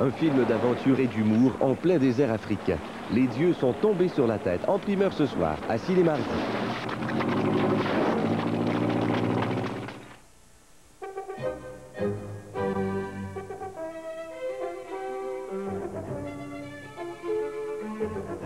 Un film d'aventure et d'humour en plein désert africain. Les dieux sont tombés sur la tête en primeur ce soir à Cinémardi. Thank